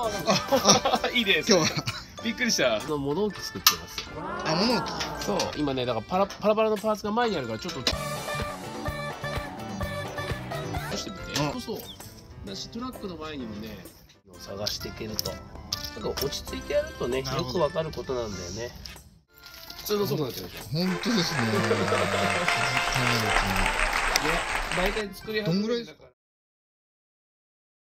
あなんかいいです今日は。びっくりした。の物置作ってますあ物置。そう。今ねだからパラパラパラのパーツが前にあるからちょっと。出してみて。そうそう。だしトラックの前にもね探していけると。なんか落ち着いてやるとねよくわかることなんだよね。普通の速度なっちゃうでしょ本当ですね。うね。大体作り始めてから。